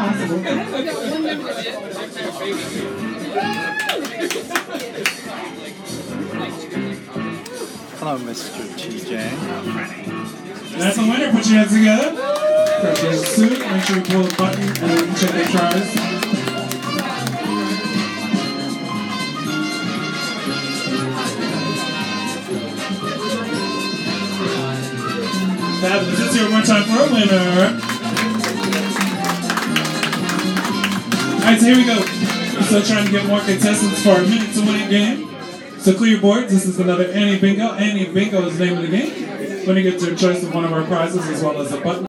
possible. Hello, Mr. TJ. That's a winner. Put your hands together. Press your suit. Make sure you pull the button and check the tries. Fabulous. Let's hear it one time for a winner. Alright, so here we go. We're still trying to get more contestants for our minute to win game. So clear your boards. This is another Annie Bingo. Annie Bingo is the name of the game. When you get a choice of one of our prizes as well as a button.